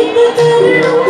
एक करुणा